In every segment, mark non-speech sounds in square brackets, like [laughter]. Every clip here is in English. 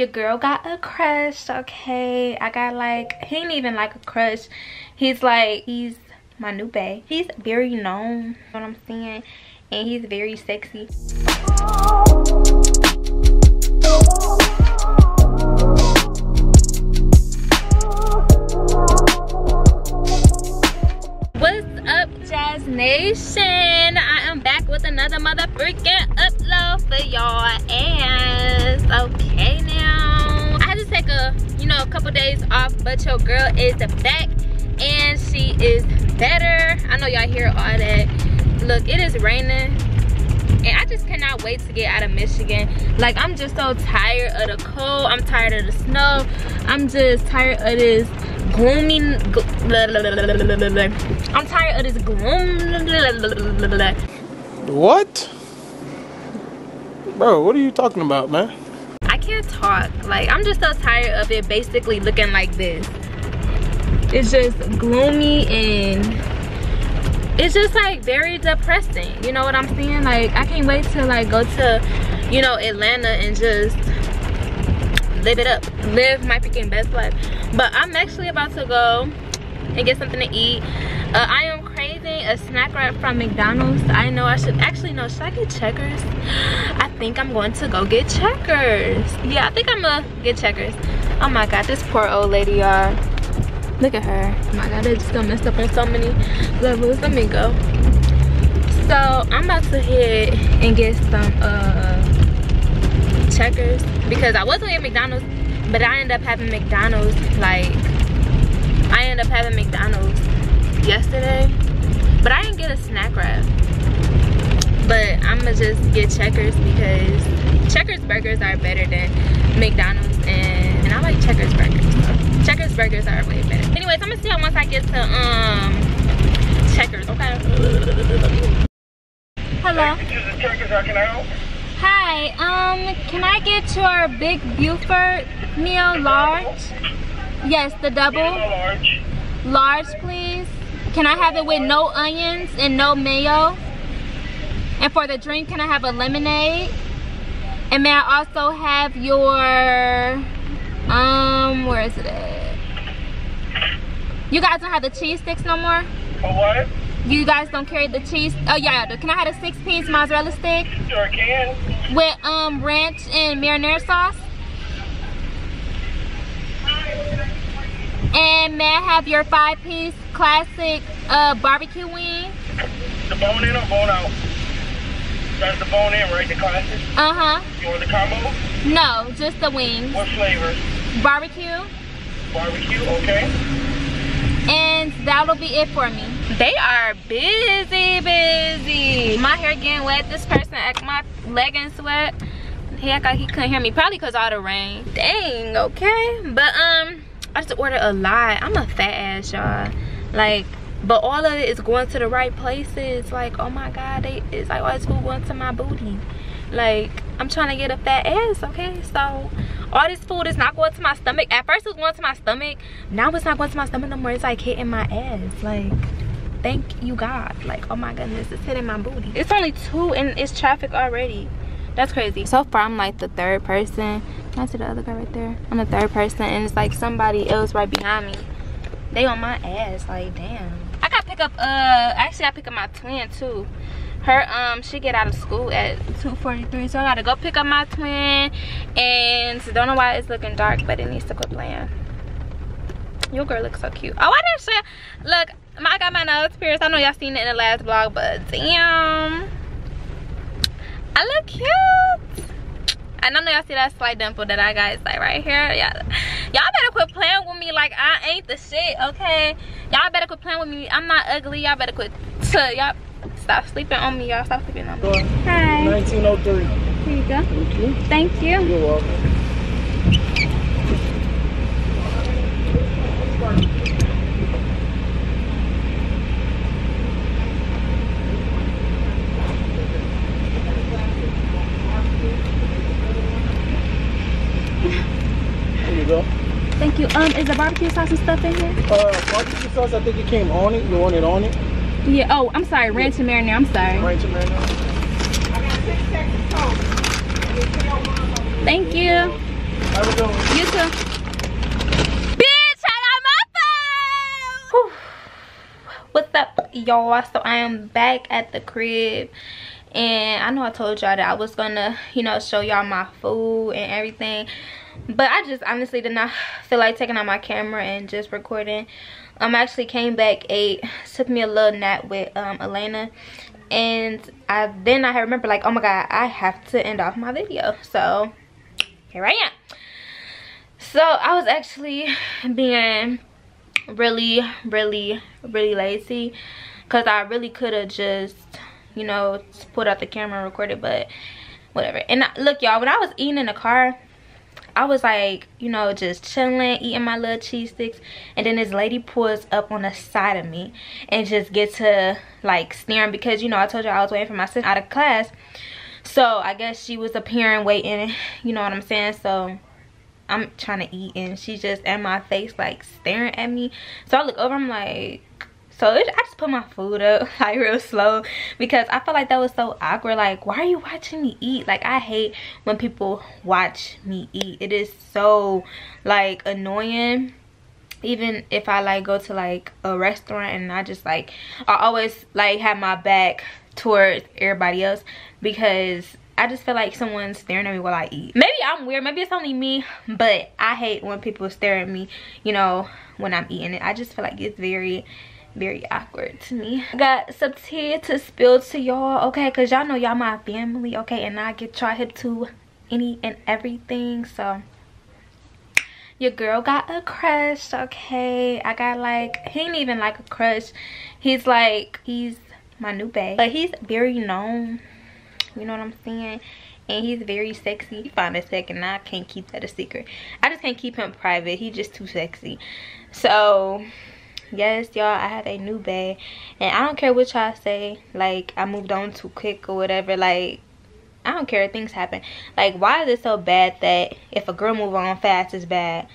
Your girl got a crush, okay? I got like, he ain't even like a crush. He's like, he's my new bae. He's very known, you know what I'm saying? And he's very sexy. What's up, Jass Nation? I am back with another mother freaking upload for y'all ass. Okay you know, a couple days off, but your girl is back and she is better. I know y'all hear all that. Look, it is raining and I just cannot wait to get out of Michigan. Like, I'm just so tired of the cold. I'm tired of the snow. I'm just tired of this gloomy. I'm tired of this gloom. What? Bro, what are you talking about, man? Can't talk. Like, I'm just so tired of it basically looking like this. It's just gloomy and it's just like very depressing. You know what I'm saying? Like, I can't wait to like go to, you know, Atlanta and just live it up. Live my freaking best life. But I'm actually about to go and get something to eat. Uh, I am a snack wrap from McDonald's. I know I should actually no, should I get checkers? I think I'm going to go get checkers. Yeah, I think I'm gonna get checkers. Oh my god, this poor old lady, y'all. Look at her. Oh my god, I just got messed up on so many levels. Let me go. So I'm about to hit and get some uh checkers because I was gonna get McDonald's, but I ended up having McDonald's like I ended up having McDonald's yesterday, but I didn't get a snack wrap. But I'm gonna just get Checkers because Checkers burgers are better than McDonald's, and, and I like Checkers burgers. So Checkers burgers are way better. Anyways, I'm gonna see how once I get to um Checkers. Okay. Hello. Hi. Um, can I get your big Buford meal large? Yes, the double. large. Large, please. Can I have it with no onions and no mayo? And for the drink, can I have a lemonade? And may I also have your, um, where is it at? You guys don't have the cheese sticks no more? For what? You guys don't carry the cheese? Oh yeah, I do. Can I have a six piece mozzarella stick Sure can. with um ranch and marinara sauce? And may I have your five piece classic uh, barbecue wing? The bone in or bone out? That's the bone in, right? The classic? Uh-huh. You want the combo? No, just the wings. What flavor? Barbecue. Barbecue, okay. And that'll be it for me. They are busy, busy. My hair getting wet. This person, act my leggings wet. He act like he couldn't hear me. Probably because all the rain. Dang, okay. But um, I just ordered a lot. I'm a fat ass, y'all. Like, but all of it is going to the right places. Like, oh my God, they, it's like oh, all this food going to my booty. Like, I'm trying to get a fat ass, okay? So, all this food is not going to my stomach. At first, it was going to my stomach. Now, it's not going to my stomach no more. It's like hitting my ass. Like, thank you, God. Like, oh my goodness, it's hitting my booty. It's only two and it's traffic already. That's crazy. So far, I'm like the third person. Can I see the other guy right there? I'm the third person, and it's like somebody else right behind me. They on my ass, like, damn. I gotta pick up, uh, actually, I pick up my twin, too her um she get out of school at 2:43, so i gotta go pick up my twin and don't know why it's looking dark but it needs to quit playing your girl looks so cute oh i didn't share look i got my nose pierced i know y'all seen it in the last vlog but damn i look cute and I know y'all see that slight dimple that I got. It's like right here. Y'all better quit playing with me like I ain't the shit, okay? Y'all better quit playing with me. I'm not ugly. Y'all better quit. So Y'all Stop sleeping on me, y'all. Stop sleeping on me. Hi. 1903. Here you go. Thank you. Thank you. You're welcome. Um, is the barbecue sauce and stuff in here? Uh, barbecue sauce, I think it came on it. You want it on it? Yeah, oh, I'm sorry, ranch and marinara, I'm sorry. Ranch and marinara. Thank you. Have a good one. You too. Bitch, I got my phone! What's up, y'all? So I am back at the crib and i know i told y'all that i was gonna you know show y'all my food and everything but i just honestly did not [sighs] feel like taking out my camera and just recording. Um I actually came back ate took me a little nap with um Alaina. And i then i remember like oh my god i have to end off my video. So here i am. So i was actually [sighs] being really really really lazy. Because i really could have just you know put out the camera and recorded but whatever. And look y'all when i was eating in the car I was like, you know, just chilling, eating my little cheese sticks. And then this lady pulls up on the side of me and just gets to like staring because, you know, I told you I was waiting for my sister out of class. So I guess she was appearing, waiting, you know what I'm saying? So I'm trying to eat and she's just at my face like staring at me. So I look over, I'm like, so i just put my food up [laughs] like real slow because i felt like that was so awkward like why are you watching me eat like i hate when people watch me eat it is so like annoying even if i like go to like a restaurant and i just like i always like have my back towards everybody else because I just feel like someone's staring at me while I eat. Maybe I'm weird. Maybe it's only me. But I hate when people stare at me, you know, when I'm eating it. I just feel like it's very very awkward to me. I got some tea to spill to y'all okay? Because y'all know y'all my family okay? And i get y'all hip to any and everything so. Your girl got a crush okay? I got like he ain't even like a crush. He's like he's my new babe but he's very known you know what i'm saying? And he's very sexy. He a second i can't keep that a secret. I just can't keep him private. He's just too sexy. So yes y'all i have a new bag. And i don't care what y'all say like i moved on too quick or whatever like i don't care things happen. Like why is it so bad that if a girl move on fast it's bad?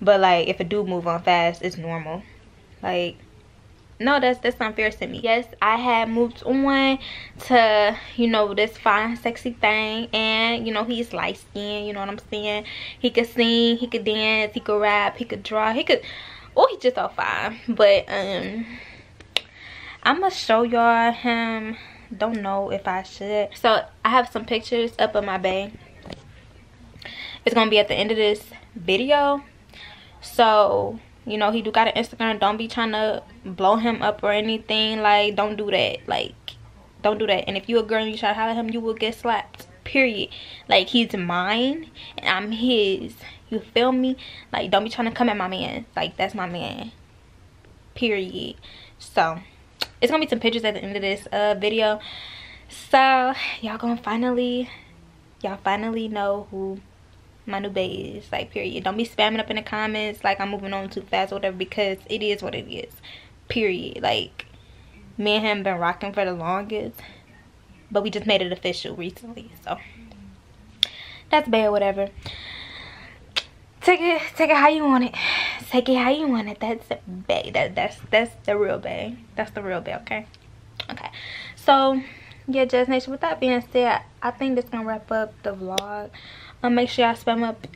But like if a dude move on fast it's normal? Like no that's that's unfair to me. Yes i had moved on to you know this fine sexy thing. And you know he's light skinned you know what i'm saying? He could sing he could dance he could rap he could draw he could oh he's just so fine but um i'm gonna show y'all him. Don't know if i should. So i have some pictures up on my bed it's gonna be at the end of this video. So you know he do got an instagram. Don't be trying to blow him up or anything. Like don't do that. Like don't do that. And if you a girl and you try to holler at him you will get slapped period like he's mine and i'm his you feel me? Like, don't be trying to come at my man. Like, that's my man. Period. So, it's gonna be some pictures at the end of this uh, video. So, y'all gonna finally, y'all finally know who my new bae is. Like, period. Don't be spamming up in the comments like I'm moving on too fast or whatever because it is what it is. Period. Like, me and him been rocking for the longest. But we just made it official recently. So, that's bad, whatever. Take it take it how you want it. Take it how you want it. That's bay that that's that's the real bay that's the real bay okay? Okay. So yeah Jass Nation with that being said i think that's gonna wrap up the vlog. Um make sure y'all spam up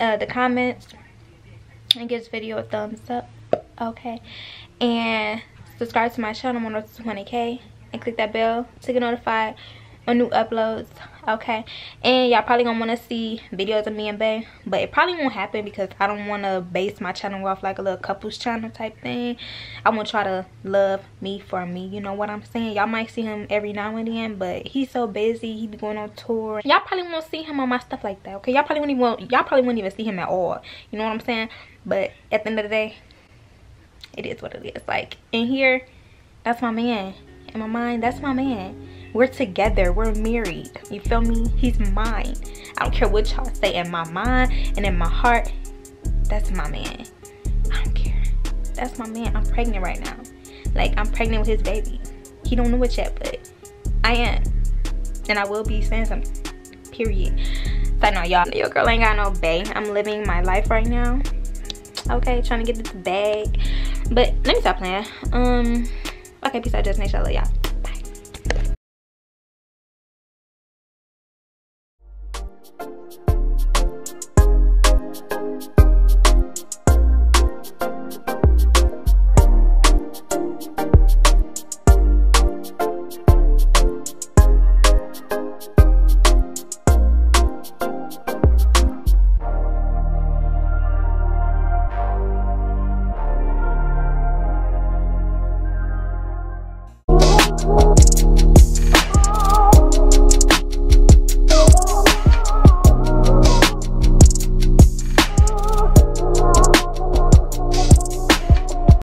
uh, the comments and give this video a thumbs up okay? And subscribe to my channel i'm on 20k and click that bell to get notified on new uploads okay? And y'all probably gonna want to see videos of me and Bay but it probably won't happen because I don't want to base my channel off like a little couples channel type thing. I want to try to love me for me you know what I'm saying? Y'all might see him every now and then but he's so busy he be going on tour. Y'all probably won't see him on my stuff like that okay? Y'all probably won't even y'all probably won't even see him at all you know what I'm saying? But at the end of the day it is what it is like in here that's my man in my mind that's my man we're together. We're married. You feel me? He's mine. I don't care what y'all say in my mind and in my heart. That's my man. I don't care. That's my man. I'm pregnant right now. Like, I'm pregnant with his baby. He don't know it yet, but I am. And I will be saying something. Period. So, no, y'all. Your girl ain't got no bae. I'm living my life right now. Okay, trying to get this bag. But let me stop playing. Um, pakai pisau dari Naish Yeah. Bye.